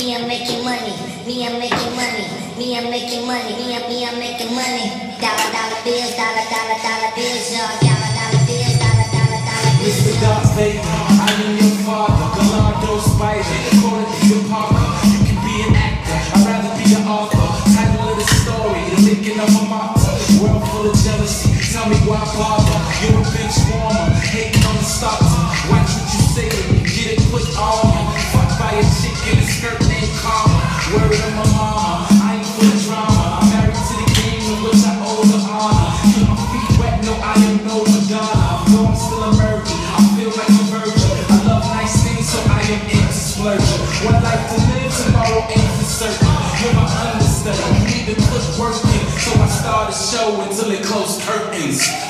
Me, I'm making money. Me, I'm making money. Me, I'm making money. Me, I'm, me, I'm making money. Dollar, dollar bills, dollar, dollar, dollar bills, y'all. Dollar, dollar bills, dollar, dollar, dollar bills. Mr. Darth Vader, I am your father. Gallardo Spider, according to your partner. You can be an actor. I'd rather be an author. Title of the story, the licking of a monster. World full of jealousy. Tell me why bother? You're a bitch warmer. Hating on the stopper. Watch what you say to me. I love nice things, so I am into splurging. One life to live, tomorrow ain't for certain. You're my understudy, need to put work in. So I start a show until it close curtains.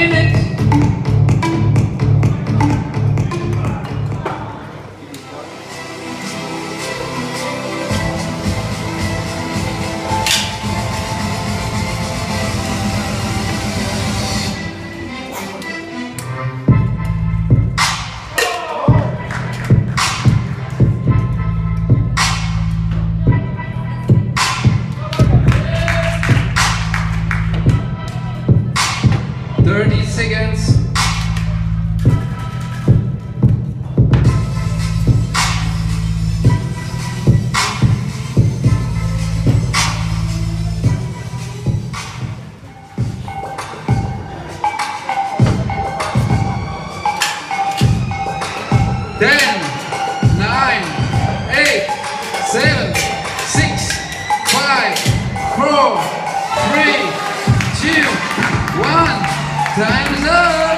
women 30 seconds. Ten, nine, eight, seven, six, five, four, three, two. Time's up!